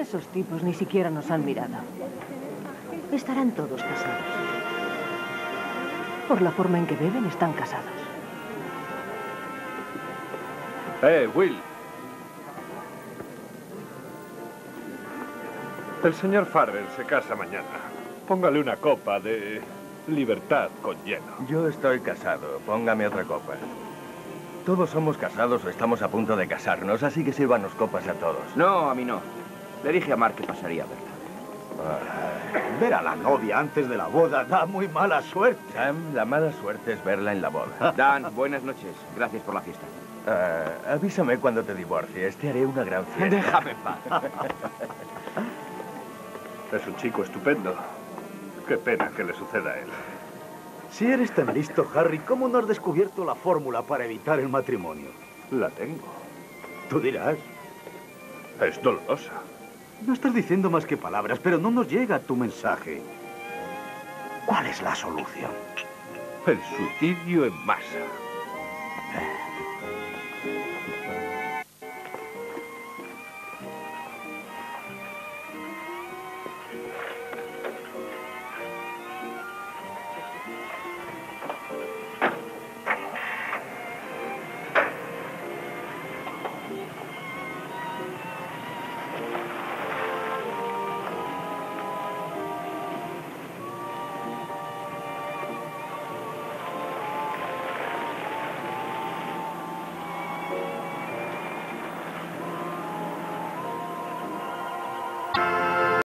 Esos tipos ni siquiera nos han mirado. Estarán todos casados. Por la forma en que beben, están casados. Eh, Will. El señor Farrell se casa mañana. Póngale una copa de libertad con hielo. Yo estoy casado. Póngame otra copa. Todos somos casados o estamos a punto de casarnos, así que sírvanos copas a todos. No, a mí no. Le dije a Mark que pasaría a verla. Ver a la novia antes de la boda da muy mala suerte. Sam, la mala suerte es verla en la boda. Dan, buenas noches. Gracias por la fiesta. Ah, avísame cuando te divorcies. Te haré una gran fiesta. Déjame en paz. Es un chico estupendo. Qué pena que le suceda a él. Si eres tan listo, Harry, ¿cómo no has descubierto la fórmula para evitar el matrimonio? La tengo. Tú dirás. Es dolorosa. No estás diciendo más que palabras, pero no nos llega tu mensaje. ¿Cuál es la solución? El suicidio en masa. Eh,